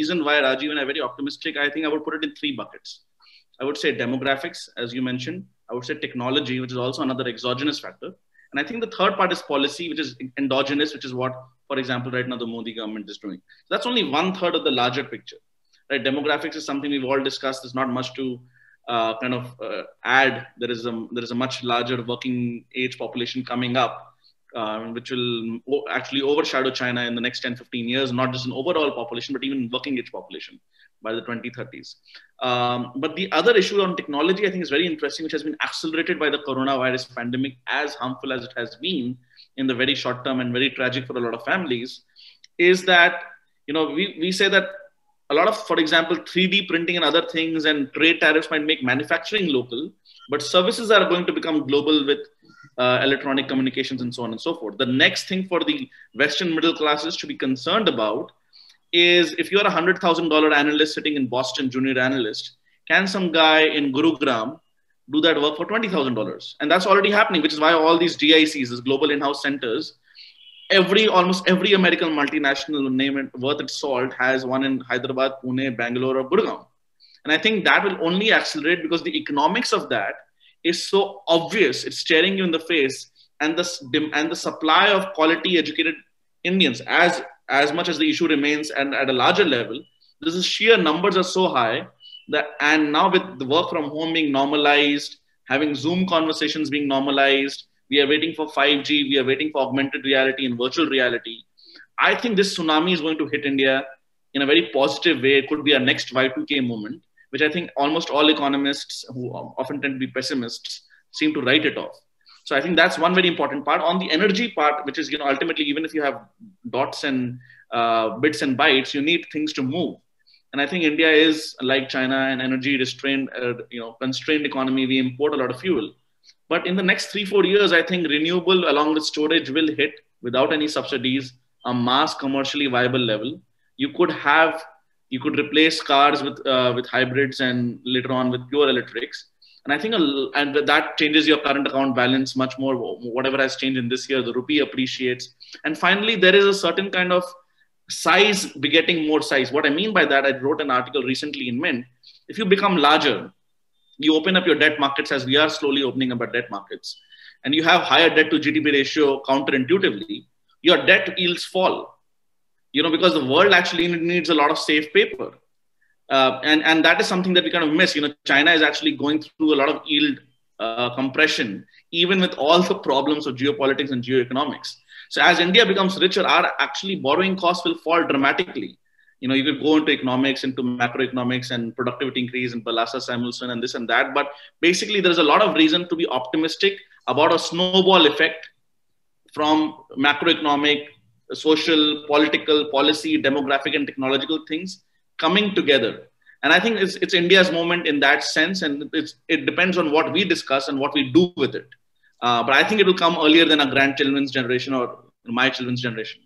reason why Rajeev and I very optimistic, I think I would put it in three buckets. I would say demographics, as you mentioned. I would say technology, which is also another exogenous factor. And I think the third part is policy, which is endogenous, which is what, for example, right now the Modi government is doing. That's only one third of the larger picture. Right? Demographics is something we've all discussed. There's not much to uh, kind of uh, add. There is a there is a much larger working age population coming up, uh, which will actually overshadow China in the next 10, 15 years, not just in overall population, but even working age population by the 2030s. Um, but the other issue on technology, I think, is very interesting, which has been accelerated by the coronavirus pandemic, as harmful as it has been in the very short term and very tragic for a lot of families, is that you know we, we say that a lot of, for example, 3D printing and other things and trade tariffs might make manufacturing local, but services are going to become global with uh, electronic communications and so on and so forth. The next thing for the Western middle classes to be concerned about is if you're a hundred thousand dollar analyst sitting in Boston, junior analyst, can some guy in Gurugram do that work for twenty thousand dollars? And that's already happening, which is why all these GICs, these global in-house centers, every almost every American multinational name it worth its salt has one in Hyderabad, Pune, Bangalore, or Gurgaon. And I think that will only accelerate because the economics of that is so obvious. It's staring you in the face, and the and the supply of quality educated Indians, as as much as the issue remains, and at a larger level, this is sheer numbers are so high that, and now with the work from home being normalized, having Zoom conversations being normalized, we are waiting for 5G, we are waiting for augmented reality and virtual reality. I think this tsunami is going to hit India in a very positive way. It could be our next Y2K moment, which I think almost all economists who often tend to be pessimists seem to write it off. So I think that's one very important part. On the energy part, which is you know ultimately even if you have dots and uh, bits and bytes, you need things to move. And I think India is like China, an energy restrained, uh, you know, constrained economy. We import a lot of fuel, but in the next three four years, I think renewable along with storage will hit without any subsidies a mass commercially viable level. You could have you could replace cars with uh, with hybrids and later on with pure electrics and I think, and that changes your current account balance much more. Whatever has changed in this year, the rupee appreciates. And finally, there is a certain kind of size begetting more size. What I mean by that, I wrote an article recently in Mint. If you become larger, you open up your debt markets as we are slowly opening up our debt markets, and you have higher debt to GDP ratio counterintuitively, your debt yields fall. You know, because the world actually needs a lot of safe paper uh, and and that is something that we kind of miss. You know, China is actually going through a lot of yield uh, compression, even with all the problems of geopolitics and geoeconomics. So as India becomes richer, our actually borrowing costs will fall dramatically. You know, you could go into economics, into macroeconomics and productivity increase and Balassa Samuelson and this and that. But basically, there's a lot of reason to be optimistic about a snowball effect from macroeconomic, social, political, policy, demographic, and technological things coming together. And I think it's, it's India's moment in that sense. And it depends on what we discuss and what we do with it. Uh, but I think it will come earlier than our grandchildren's generation or my children's generation.